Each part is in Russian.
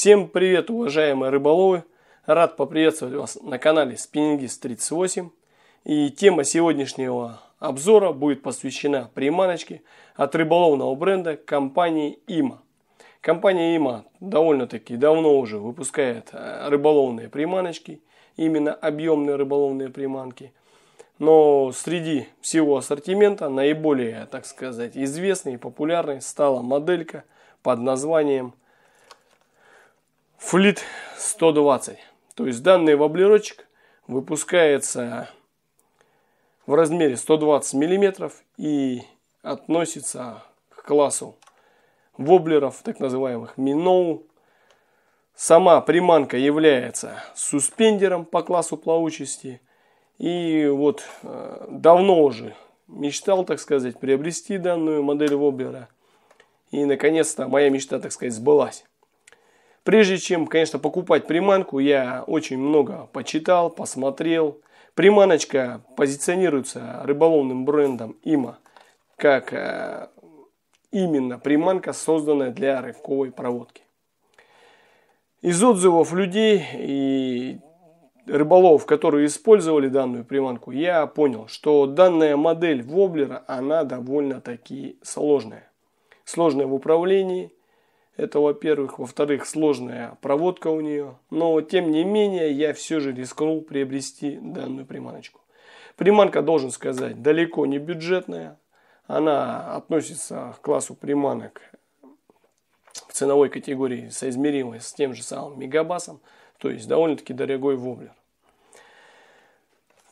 Всем привет, уважаемые рыболовы! Рад поприветствовать вас на канале Спиннингист 38. И тема сегодняшнего обзора будет посвящена приманочке от рыболовного бренда компании ИМА. Компания ИМА довольно-таки давно уже выпускает э, рыболовные приманочки, именно объемные рыболовные приманки. Но среди всего ассортимента наиболее, так сказать, известной и популярной стала моделька под названием Флит 120. То есть данный воблерочек выпускается в размере 120 мм и относится к классу воблеров, так называемых миноу. Сама приманка является суспендером по классу плавучести. И вот э, давно уже мечтал, так сказать, приобрести данную модель воблера. И наконец-то моя мечта, так сказать, сбылась. Прежде чем, конечно, покупать приманку, я очень много почитал, посмотрел. Приманочка позиционируется рыболовным брендом ИМА как э, именно приманка, созданная для рывковой проводки. Из отзывов людей и рыболовов, которые использовали данную приманку, я понял, что данная модель воблера, она довольно-таки сложная. Сложная в управлении – это, во-первых. Во-вторых, сложная проводка у нее. Но, тем не менее, я все же рискнул приобрести данную приманочку. Приманка, должен сказать, далеко не бюджетная. Она относится к классу приманок в ценовой категории, соизмеримой с тем же самым мегабасом. То есть, довольно-таки дорогой воблер.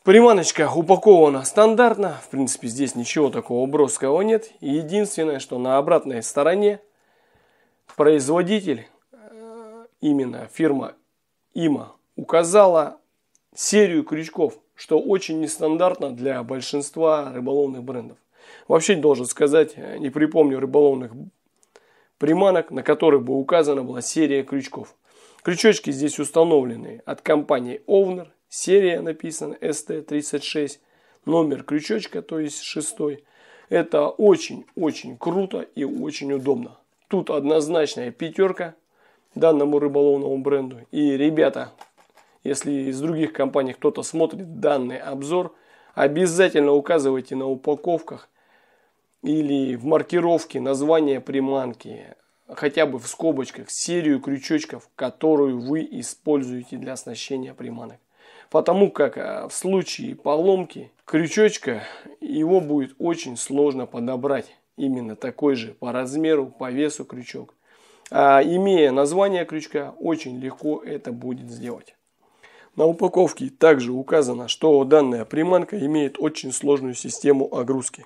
Приманочка упакована стандартно. В принципе, здесь ничего такого броского нет. Единственное, что на обратной стороне производитель, э, именно фирма ИМА, указала серию крючков, что очень нестандартно для большинства рыболовных брендов. Вообще должен сказать, э, не припомню рыболовных приманок, на которых бы указана была серия крючков. Крючочки здесь установлены от компании Овнер, серия написана ST36, номер крючочка, то есть шестой. Это очень-очень круто и очень удобно. Тут однозначная пятерка данному рыболовному бренду. И, ребята, если из других компаний кто-то смотрит данный обзор, обязательно указывайте на упаковках или в маркировке название приманки, хотя бы в скобочках, серию крючочков, которую вы используете для оснащения приманок. Потому как а, в случае поломки крючочка его будет очень сложно подобрать именно такой же по размеру, по весу крючок. А имея название крючка, очень легко это будет сделать. На упаковке также указано, что данная приманка имеет очень сложную систему огрузки.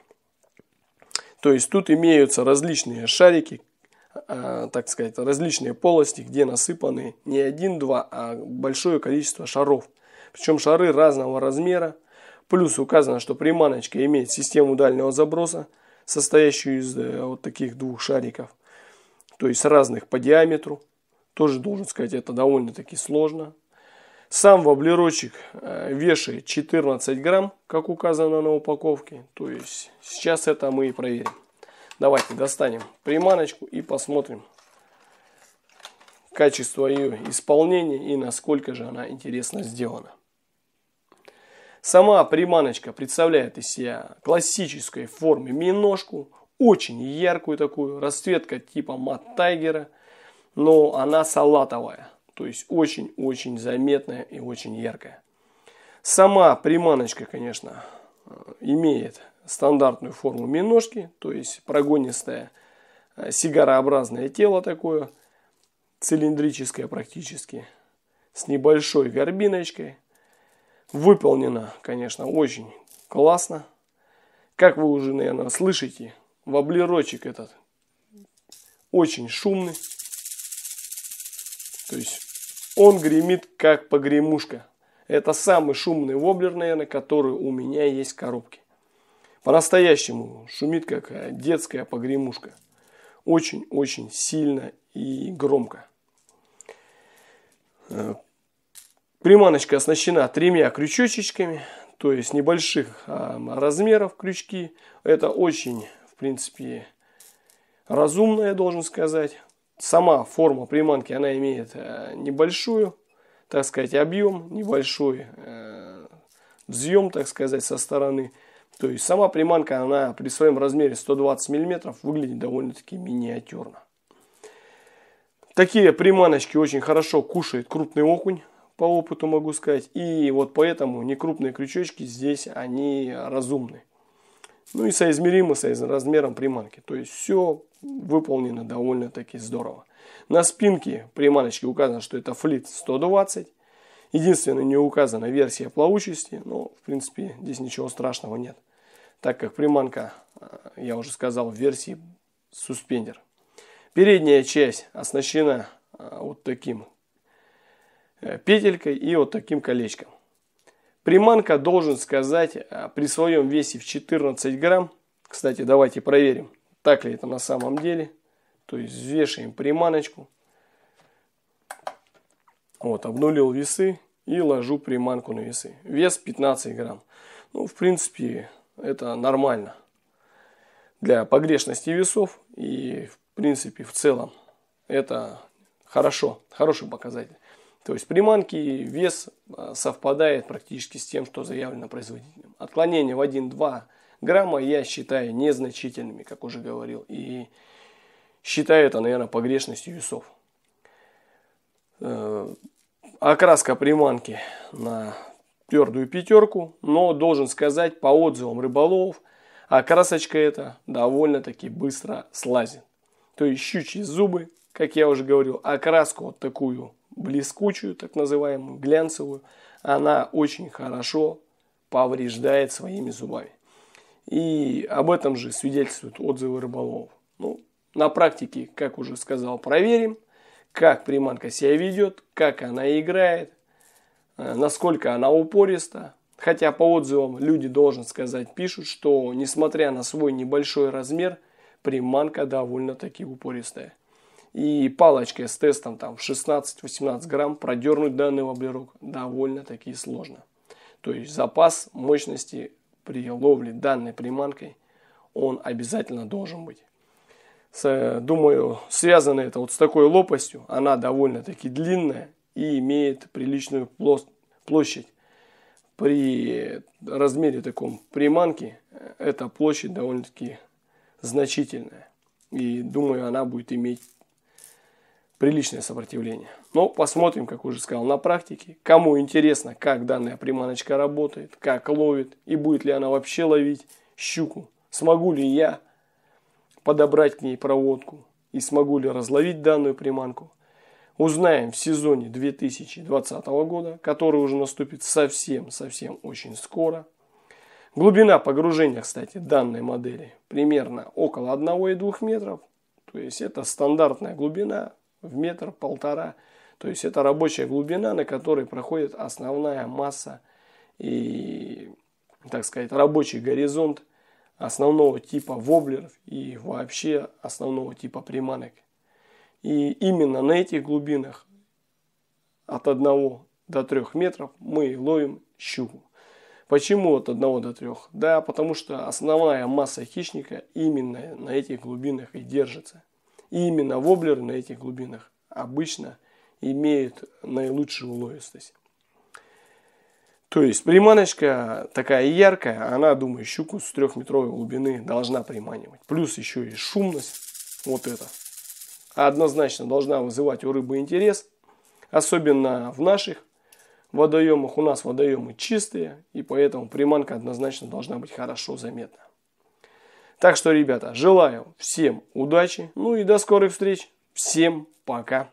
То есть тут имеются различные шарики, а, так сказать, различные полости, где насыпаны не один-два, а большое количество шаров. Причем шары разного размера. Плюс указано, что приманочка имеет систему дальнего заброса, состоящую из э, вот таких двух шариков, то есть разных по диаметру. Тоже должен сказать, это довольно-таки сложно. Сам воблерочек э, вешает 14 грамм, как указано на упаковке. То есть сейчас это мы и проверим. Давайте достанем приманочку и посмотрим качество ее исполнения и насколько же она интересно сделана. Сама приманочка представляет из себя классической форме миножку, очень яркую такую, расцветка типа мат тайгера, но она салатовая, то есть очень-очень заметная и очень яркая. Сама приманочка, конечно, имеет стандартную форму миножки, то есть прогонистое э, сигарообразное тело такое, цилиндрическое практически, с небольшой горбиночкой, Выполнено, конечно, очень классно. Как вы уже, наверное, слышите, воблерочек этот очень шумный. То есть он гремит как погремушка. Это самый шумный воблер, наверное, который у меня есть в коробке. По-настоящему шумит как детская погремушка. Очень-очень сильно и громко. Приманочка оснащена тремя крючочечками, то есть небольших а, размеров крючки. Это очень, в принципе, разумно, я должен сказать. сама форма приманки, она имеет э, небольшую, так сказать, объем, небольшой э, взъем, так сказать, со стороны. То есть сама приманка, она при своем размере 120 мм выглядит довольно-таки миниатюрно. Такие приманочки очень хорошо кушает крупный окунь, по опыту могу сказать. И вот поэтому некрупные крючочки здесь, они разумны. Ну и соизмеримы с размером приманки. То есть все выполнено довольно-таки здорово. На спинке приманочки указано, что это флит 120. Единственное, не указана версия плавучести, но в принципе здесь ничего страшного нет. Так как приманка, э, я уже сказал, в версии суспендер. Передняя часть оснащена э, вот таким петелькой и вот таким колечком. Приманка, должен сказать, при своем весе в 14 грамм, кстати, давайте проверим, так ли это на самом деле. То есть взвешиваем приманочку. Вот, обнулил весы и ложу приманку на весы. Вес 15 грамм. Ну, в принципе, это нормально для погрешности весов. И, в принципе, в целом, это хорошо, хороший показатель. То есть приманки вес а, совпадает практически с тем, что заявлено производителем. Отклонение в 1-2 грамма я считаю незначительными, как уже говорил. И считаю это, наверное, погрешностью весов. Э, окраска приманки на твердую пятерку, но должен сказать по отзывам рыболовов, окрасочка эта довольно-таки быстро слазит. То есть щучьи зубы, как я уже говорил, окраску вот такую блескучую, так называемую, глянцевую, она очень хорошо повреждает своими зубами. И об этом же свидетельствуют отзывы рыболовов. Ну, на практике, как уже сказал, проверим, как приманка себя ведет, как она играет, э, насколько она упориста. Хотя по отзывам люди, должен сказать, пишут, что несмотря на свой небольшой размер, приманка довольно-таки упористая. И палочкой с тестом там в 16-18 грамм продернуть данный воблерок довольно-таки сложно. То есть запас мощности при ловле данной приманкой, он обязательно должен быть. С, думаю, связано это вот с такой лопастью. Она довольно-таки длинная и имеет приличную площадь. При размере таком приманки эта площадь довольно-таки значительная. И думаю, она будет иметь приличное сопротивление. Но посмотрим, как уже сказал, на практике. Кому интересно, как данная приманочка работает, как ловит и будет ли она вообще ловить щуку. Смогу ли я подобрать к ней проводку и смогу ли разловить данную приманку. Узнаем в сезоне 2020 года, который уже наступит совсем-совсем очень скоро. Глубина погружения, кстати, данной модели примерно около 1,2 метров. То есть это стандартная глубина в метр-полтора. То есть это рабочая глубина, на которой проходит основная масса и, так сказать, рабочий горизонт основного типа воблеров и вообще основного типа приманок. И именно на этих глубинах от 1 до 3 метров мы ловим щуку. Почему от 1 до 3? Да, потому что основная масса хищника именно на этих глубинах и держится. И именно воблеры на этих глубинах обычно имеют наилучшую уловистость. То есть приманочка такая яркая, она, думаю, щуку с трехметровой глубины должна приманивать. Плюс еще и шумность, вот это. Однозначно должна вызывать у рыбы интерес, особенно в наших водоемах. У нас водоемы чистые, и поэтому приманка однозначно должна быть хорошо заметна. Так что, ребята, желаю всем удачи. Ну и до скорых встреч. Всем пока.